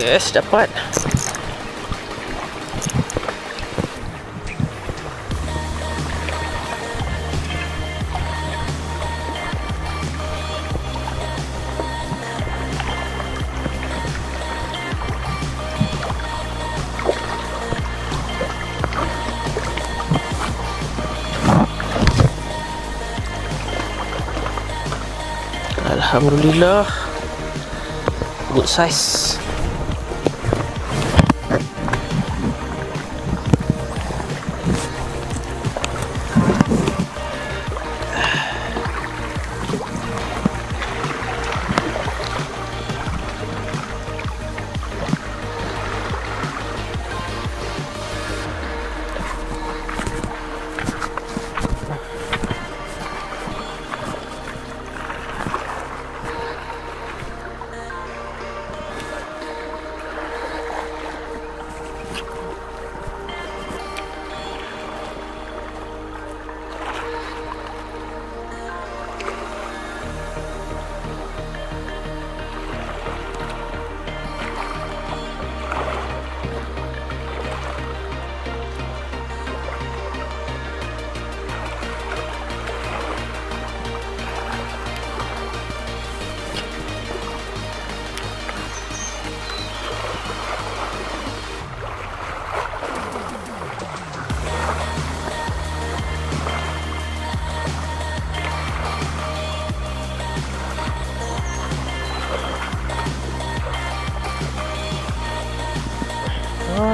Yes, dapat. Alhamdulillah Good size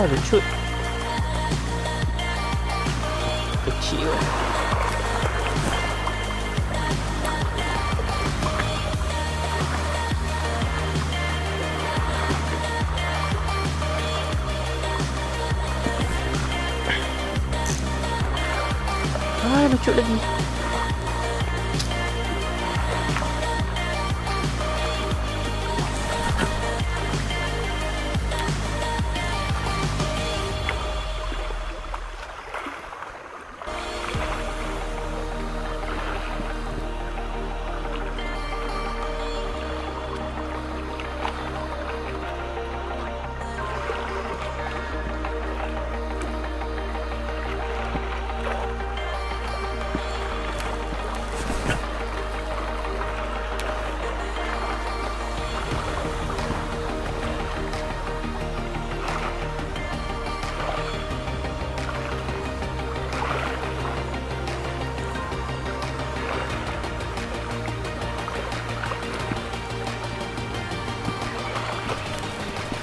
られる注意口をあー、のちょうだい。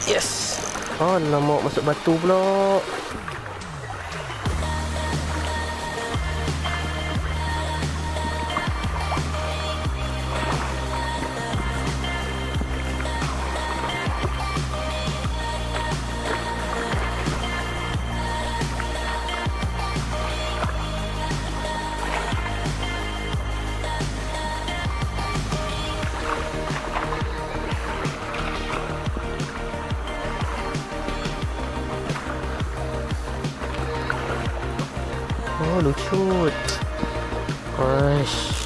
Yes. Oh, lama masuk batu pula Oh, lucu. Aish.